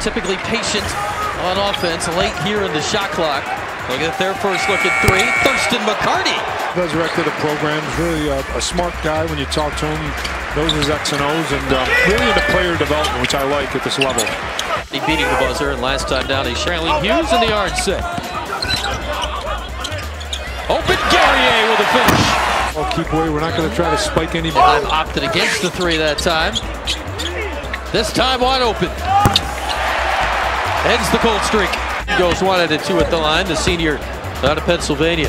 typically patient on offense late here in the shot clock. Look at their first look at three. Thurston McCarty. Resurrected the program. He's really a, a, smart guy when you talk to him. Knows his X and O's and uh, really into player development, which I like at this level. He beating the buzzer, and last time down, he's trailing Hughes in the yard set. Open Guerrier with a finish. Well, keep away. We're not going to try to spike anybody. I've opted against the three that time. This time wide open. Ends the cold streak. Goes one out of two at the line. The senior out of Pennsylvania.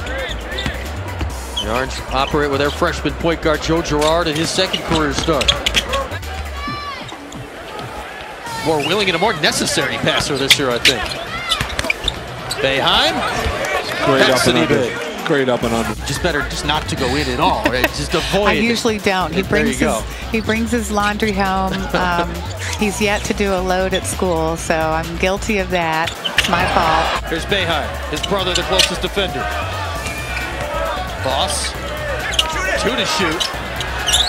The Orange operate with their freshman point guard Joe Girard in his second career start. More willing and a more necessary passer this year, I think. Boeheim. Great up and under. Up and under. Just better just not to go in at all, right? Just avoid. I usually don't. He brings his he brings his laundry home. Um, he's yet to do a load at school, so I'm guilty of that. It's my fault. Here's Boeheim, his brother, the closest defender. Boss, two to shoot.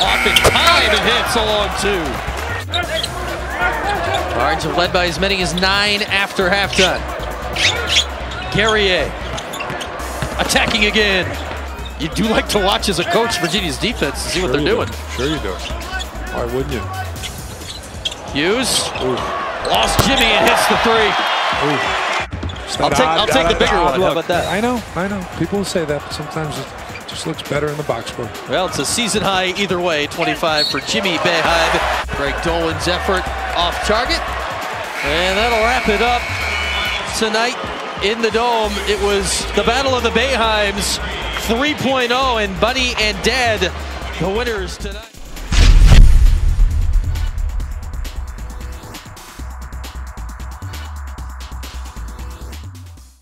Off in time and hits along two. Orange have led by as many as nine after halftime. Guerrier attacking again. You do like to watch as a coach Virginia's defense to see sure what they're doing. Do. Sure you do. Why wouldn't you? Hughes Ooh. lost Jimmy and hits the three. I'll take, I'll take the bigger one. Look. How about that? I know, I know. People will say that, but sometimes it just looks better in the box score. Well, it's a season high either way. 25 for Jimmy Boeheim. Greg Dolan's effort off target. And that'll wrap it up tonight in the Dome. It was the Battle of the Boeheims 3.0, and Buddy and Dad, the winners tonight.